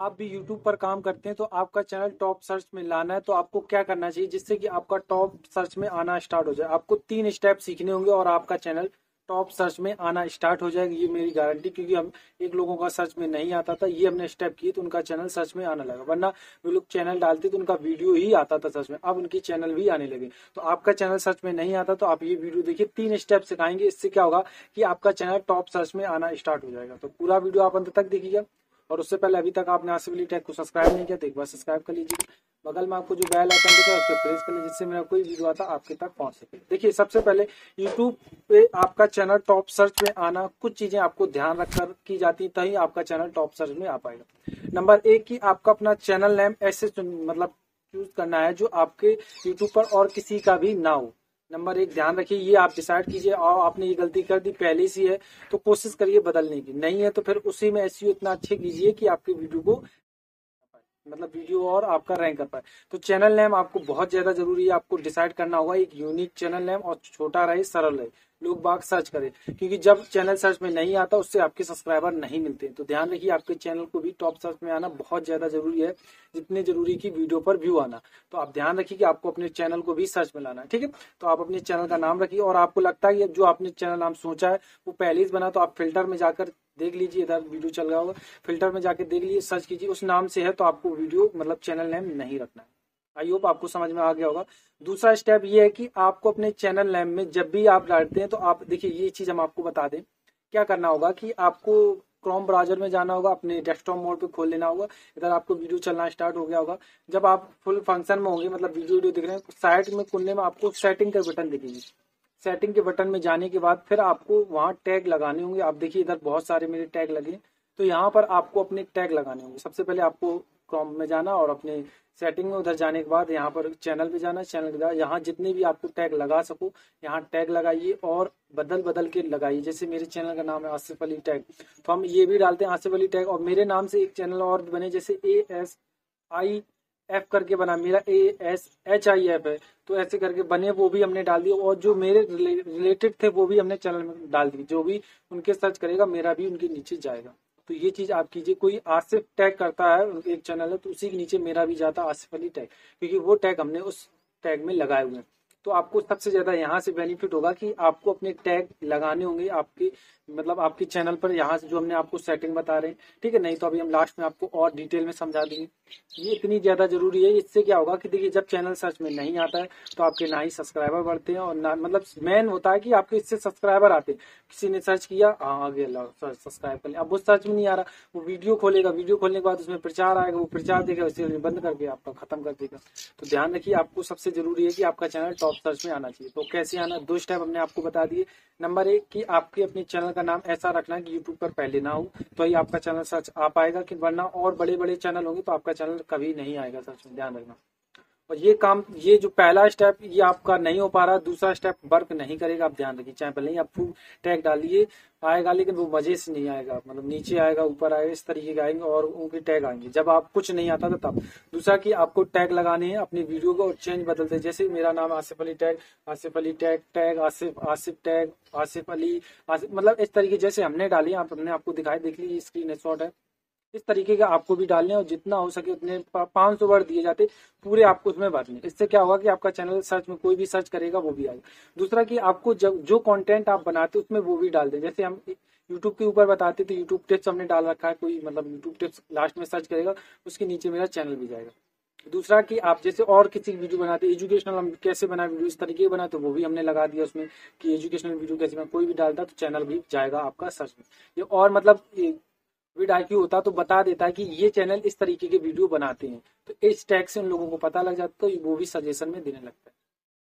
आप भी YouTube पर काम करते हैं तो आपका चैनल टॉप सर्च में लाना है तो आपको क्या करना चाहिए जिससे कि आपका टॉप सर्च में आना स्टार्ट हो जाए? आपको तीन स्टेप सीखने होंगे और आपका चैनल टॉप सर्च में आना स्टार्ट हो जाएगा, ये मेरी गारंटी क्योंकि हम एक लोगों का सर्च में नहीं आता था, ये हमने स्टेप किए तो उनका चैनल सर्च में आने लगा, वरना वो लोग चैनल डालते तो उनका वीडियो ही आता था सर्च में, अब उनकी चैनल भी आने लगे। तो आपका चैनल सर्च में नहीं आता तो आप ये वीडियो देखिए, तीन स्टेप सिखाएँगे, इससे क्या होगा कि आपका चैनल टॉप सर्च में आना स्टार्ट हो जाएगा। तो पूरा वीडियो आप अंत तक देखिएगा। और उससे पहले अभी तक आपने आसिफली टैग को सब्सक्राइब नहीं किया तो एक बार सब्सक्राइब कर लीजिए। बगल में आपको जो बेल आइकन दिखा उस पर प्रेस कर लीजिए, जिससे मेरा कोई वीडियो आता, आपके तक पहुँच सके। देखिए, सबसे पहले यूट्यूब पे आपका चैनल टॉप सर्च में आना, कुछ चीज़ें आपको ध्यान रखकर की जाती, तभी आपका चैनल टॉप सर्च में आ पाएगा। नंबर एक की आपका अपना चैनल नेम ऐसे मतलब चूज़ करना है, जो आपके यूट्यूब पर और किसी का भी ना हो। नंबर एक, ध्यान रखिए, ये आप डिसाइड कीजिए और आपने ये गलती कर दी, पहले सी है तो कोशिश करिए बदलने की। नहीं है तो फिर उसी में ऐसी इतना अच्छे कीजिए कि आपके वीडियो को मतलब वीडियो और आपका रैंक कर पाए। तो चैनल नेम आपको बहुत ज़्यादा ज़रूरी है, आपको डिसाइड करना होगा, एक यूनिक चैनल नेम और छोटा रहे, सरल रहे। लोग बाग सर्च करें, क्योंकि जब चैनल सर्च में नहीं आता, उससे आपके सब्सक्राइबर नहीं मिलते तो ध्यान रखिए, आपके चैनल को भी टॉप सर्च में आना बहुत ज़्यादा ज़रूरी है, जितने ज़रूरी की वीडियो पर व्यू आना। तो आप ध्यान रखिए कि आपको अपने चैनल को भी सर्च में लाना है, ठीक है? तो आप अपने चैनल का नाम रखिए, और आपको लगता है जो आपने चैनल नाम सोचा है, वो पहले ही बना तो आप फ़िल्टर में जाकर देख लीजिए, इधर वीडियो चल रहा होगा, फ़िल्टर में जाकर देख लीजिए, सर्च कीजिए, उस नाम से है तो आपको वीडियो मतलब चैनल नेम नहीं रखना है। आई होप आपको समझ में आ गया होगा। दूसरा स्टेप ये है कि आपको अपने चैनल नेम में जब भी आप डालते हैं तो आप देखिए, ये चीज़ हम आपको बता दें। क्या करना होगा कि आपको क्रोम ब्राउज़र में जाना होगा, अपने डेस्कटॉप मोड पे खोल लेना होगा। इधर आपको वीडियो चलना स्टार्ट हो गया होगा। जब आप फुल फ़ंक्शन में होंगे मतलब वीडियो वीडियो दिख रहे हैं साइड में खुलने में आपको सेटिंग का बटन दिखेंगे। सेटिंग के बटन में जाने के बाद फिर आपको वहाँ टैग लगाने होंगे। आप देखिए, इधर बहुत सारे मेरे टैग लगे तो यहाँ पर आपको अपने टैग लगाने होंगे। सबसे पहले आपको क्रोम में जाना और अपने सेटिंग में उधर जाने के बाद यहाँ पर चैनल पे जाना चैनल के यहाँ जितने भी आपको टैग लगा सको, यहाँ टैग लगाइए और बदल बदल के लगाइए। जैसे मेरे चैनल का नाम है आसिफ अली टैग तो हम ये भी डालते हैं आसिफ अली टैग और मेरे नाम से एक चैनल और बने, जैसे ए एस आई एफ़ करके बना। मेरा A S H I F है। तो ऐसे करके बने, वो भी हमने डाल दिया। और जो मेरे रिलेटेड थे, वो भी हमने चैनल में डाल दी जो भी उनके सर्च करेगा, मेरा भी उनके नीचे जाएगा। तो ये चीज़ आप कीजिए, कोई आसिफ टैग करता है एक चैनल है तो उसी के नीचे मेरा भी जाता है आसिफ अली टैग, क्योंकि वो टैग हमने उस टैग में लगाए हुए हैं। तो आपको सबसे ज़्यादा यहाँ से बेनिफिट होगा कि आपको अपने टैग लगाने होंगे, आपके मतलब आपके चैनल पर यहाँ से जो हमने आपको सेटिंग बता रहे हैं। ठीक है, नहीं तो अभी हम लास्ट में आपको और डिटेल में समझा देंगे। ये इतनी ज़्यादा ज़रूरी है, इससे क्या होगा कि देखिए, जब चैनल सर्च में नहीं आता है तो आपके ना ही सब्सक्राइबर बढ़ते हैं और ना मतलब मेन होता है कि आपके इससे सब्सक्राइबर आते हैं। किसी ने सर्च किया हाँ आगे सब्सक्राइब कर लिया। अब वो सर्च में नहीं आ रहा, वो वीडियो खोलेगा। वीडियो खोलने के बाद उसमें प्रचार आएगा, वो प्रचार देगा, उसे बंद करके आपका खत्म कर देगा। तो ध्यान रखिए, आपको सबसे ज़रूरी है कि आपका चैनल टॉप सर्च में आना चाहिए। तो कैसे आना? दो स्टेप हमने आपको बता दिए। नंबर एक कि आपके अपने चैनल का नाम ऐसा रखना है कि यूट्यूब पर पहले ना हो तो ही आपका चैनल सर्च आ पाएगा, कि वरना और बड़े बड़े चैनल होंगे तो आपका चैनल कभी नहीं आएगा सर्च में। ध्यान रखना। और ये काम, ये जो पहला स्टेप ये आपका नहीं हो पा रहा, दूसरा स्टेप वर्क नहीं करेगा, आप ध्यान रखिए, चाहे पहले ही आप फुल टैग डालिए, आएगा, लेकिन वो मज़े से नहीं आएगा मतलब नीचे आएगा, ऊपर आएगा, इस तरीके के आएँगे और उनके टैग आएँगे। जब आप कुछ नहीं आता था तब। दूसरा कि आपको टैग लगाने हैं, अपनी वीडियो को और चेंज बदलते जैसे मेरा नाम Asif Ali tag Asif Ali tag tag Asif Asif tag Asif Ali, Asif मतलब इस तरीके, जैसे हमने डाली, आप हमने आपको दिखाई, देख ली स्क्रीन है। इस तरीके का आपको भी डालने और जितना हो सके उतने पाँच सौ वर्ड दिए जाते, पूरे आपको उसमें भरने इससे क्या होगा कि आपका चैनल सर्च में कोई भी सर्च करेगा, वो भी आएगा। दूसरा कि आपको जब, जो कंटेंट आप बनाते उसमें वो भी डाल दें। जैसे हम यूट्यूब के ऊपर बताते तो यूट्यूब टिप्स हमने डाल रखा है, कोई मतलब यूट्यूब टिप्स लास्ट में सर्च करेगा, उसके नीचे मेरा चैनल भी जाएगा। दूसरा कि आप जैसे और किसी वीडियो बनाते एजुकेशनल हम कैसे बनाए, वीडियो इस तरीके बनाए तो वो भी हमने लगा दिया उसमें कि एजुकेशनल वीडियो कैसे बना, कोई भी डालता तो चैनल भी जाएगा आपका सर्च में। ये और मतलब विड आई होता तो बता देता कि ये चैनल इस तरीके के वीडियो बनाते हैं। तो इस टैग से उन लोगों को पता लग जाता है तो वो भी सजेशन में देने लगता है।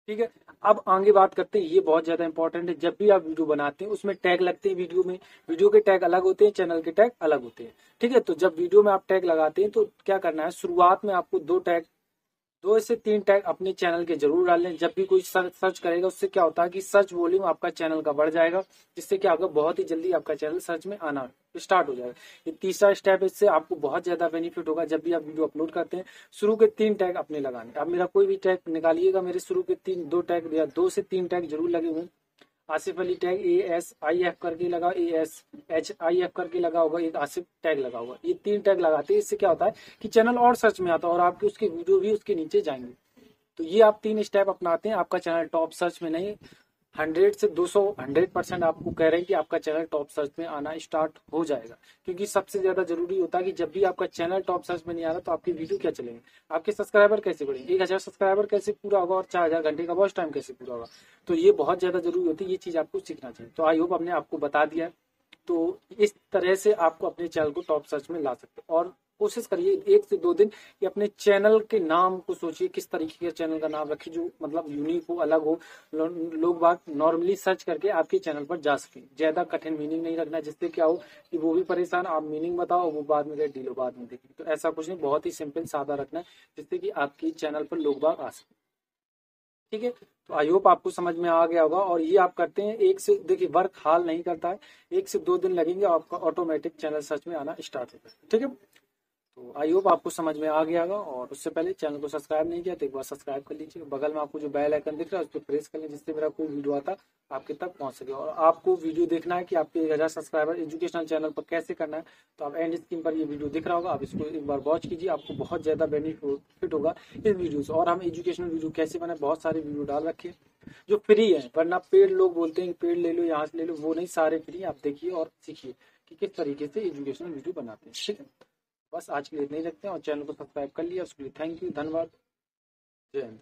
ठीक है? अब आगे बात करते हैं, ये बहुत ज़्यादा इंपॉर्टेंट है। जब भी आप वीडियो बनाते हैं, उसमें टैग लगते हैं वीडियो में। वीडियो के टैग अलग होते हैं चैनल के टैग अलग होते हैं। ठीक है? तो जब वीडियो में आप टैग लगाते हैं तो क्या करना है? शुरुआत में आपको दो टैग दो से तीन टैग अपने चैनल के ज़रूर डाल जब भी कोई सर्च सर्च करेगा, उससे क्या होता है कि सर्च वॉल्यूम आपका चैनल का बढ़ जाएगा, जिससे कि होगा बहुत ही जल्दी आपका चैनल सर्च में आना स्टार्ट हो जाएगा। ये तीसरा स्टेप इससे आपको बहुत ज़्यादा बेनिफिट होगा जब भी आप वीडियो अपलोड करते हैं। शुरू के तीन टैग अपने लगाने। आप मेरा कोई भी टैग निकालिएगा, मेरे शुरू के तीन, दो टैग या दो से तीन टैग ज़रूर लगे हुए Asif Ali tag A S I F करके लगा A S H I F करके लगा होगा, एक आसिफ टैग लगा होगा। ये तीन टैग लगाते हैं, इससे क्या होता है कि चैनल और सर्च में आता है और आपके उसके वीडियो भी उसके नीचे जाएँगे। तो ये आप तीन स्टेप अपनाते हैं, आपका चैनल टॉप सर्च में नहीं हंड्रेड से दो सौ हंड्रेड परसेंट आपको कह रहे हैं कि आपका चैनल टॉप सर्च में आना स्टार्ट हो जाएगा। क्योंकि सबसे ज़्यादा ज़रूरी होता है कि जब भी आपका चैनल टॉप सर्च में नहीं आ रहा तो आपकी वीडियो क्या चलेंगे? आपके सब्सक्राइबर कैसे बढ़ेंगे? एक हज़ार सब्सक्राइबर कैसे पूरा होगा और चार हज़ार घंटे का वॉच टाइम कैसे पूरा होगा? तो ये बहुत ज़्यादा ज़रूरी होती है, ये चीज़ आपको सीखना चाहिए। तो आई होप हमने आपको बता दिया। तो इस तरह से आपको अपने चैनल को टॉप सर्च में ला सकते और कोशिश करिए एक से दो दिन कि अपने चैनल के नाम को सोचिए, किस तरीके के चैनल का नाम रखिए जो मतलब यूनिक हो, अलग हो। लोग बात नॉर्मली सर्च करके आपके चैनल पर जा सके। ज़्यादा कठिन मीनिंग नहीं रखना, जिससे क्या हो कि वो भी परेशान, आप मीनिंग बताओ, वो बाद में डीलो बाद में देखिए तो ऐसा कुछ नहीं, बहुत ही सिंपल सादा रखना है जिससे कि आपकी चैनल पर लोग बाग आ सके। ठीक है? तो आई होप आपको समझ में आ गया होगा। और ये आप करते हैं, एक से, देखिए वर्क हाल नहीं करता है। एक से दो दिन लगेंगे, आपका ऑटोमेटिक चैनल सर्च में आना स्टार्ट होगा ठीक है? तो आई होप आपको समझ में आ गया होगा और उससे पहले चैनल को सब्सक्राइब नहीं किया तो एक बार सब्सक्राइब कर लीजिए। बगल में आपको जो बेल आइकन दिख रहा है, उस पर प्रेस कर लें जिससे मेरा कोई वीडियो आता आपके तक पहुँच सके। और आपको वीडियो देखना है कि आपके एक हज़ार सब्सक्राइबर एजुकेशनल चैनल पर कैसे करना है तो आप एंड स्क्रीन पर ये वीडियो दिख रहा होगा। आप इसको एक बार वॉच कीजिए, आपको बहुत ज़्यादा बेनिफिट होगा इस वीडियो से। और हम एजुकेशनल वीडियो कैसे बनाए, बहुत सारे वीडियो डाल रखे जो फ्री है, वरना पेड लोग बोलते हैं पेड ले लो, यहाँ से ले लो, वो नहीं, सारे फ्री आप देखिए और सीखिए कि किस तरीके से एजुकेशनल वीडियो बनाते हैं, ठीक है? बस आज के लिए नहीं रखते हैं और चैनल को सब्सक्राइब कर लिया, उसके लिए थैंक यू धन्यवाद। जय हिंद।